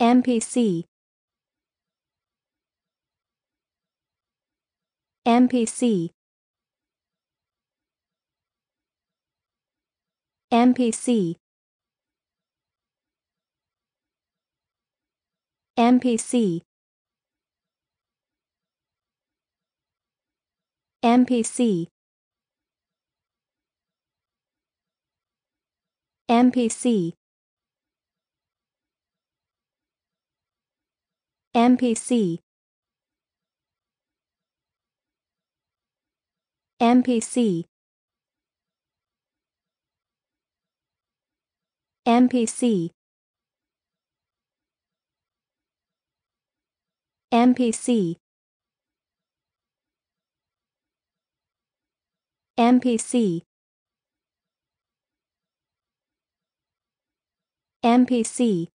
MPC MPC MPC MPC MPC MPC MPC MPC MPC MPC MPC MPC